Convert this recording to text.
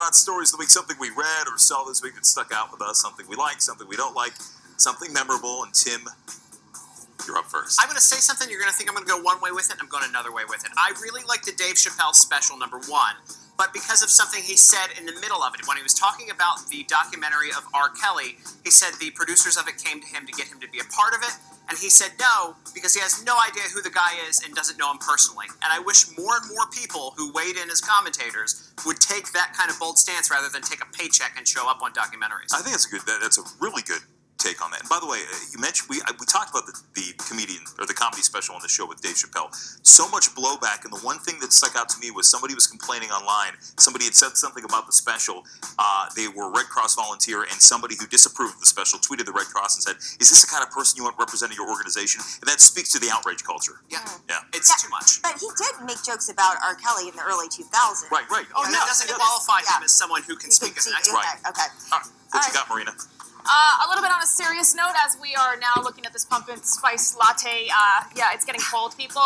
about stories of the week, something we read or saw this week that stuck out with us, something we like, something we don't like, something memorable. And Tim, you're up first. I'm going to say something. You're going to think I'm going to go one way with it. I'm going another way with it. I really like the Dave Chappelle special number one, but because of something he said in the middle of it, when he was talking about the documentary of R. Kelly, he said the producers of it came to him to get him to be a part of it, and he said no because he has no idea who the guy is and doesn't know him personally. And I wish more and more people who weighed in as commentators would take that kind of bold stance rather than take a paycheck and show up on documentaries. I think that's a good. That, that's a really good take on that. And by the way, uh, you mentioned we we talked about the, comedy special on the show with Dave Chappelle. So much blowback, and the one thing that stuck out to me was somebody was complaining online. Somebody had said something about the special. Uh, they were a Red Cross volunteer, and somebody who disapproved of the special tweeted the Red Cross and said, "Is this the kind of person you want representing your organization?" And that speaks to the outrage culture. yeah, Yeah. it's Yeah. too much. But he did make jokes about R. Kelly in the early 2000s. Right, right. Oh, And yeah. that doesn't yeah. qualify him as someone who can You speak can as an expert. Right. Okay. okay. All right. What you All got, Marina? Uh, a little bit on a serious note, as we are now looking at this pumpkin spice latte. Uh, yeah, it's getting cold, people.